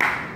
you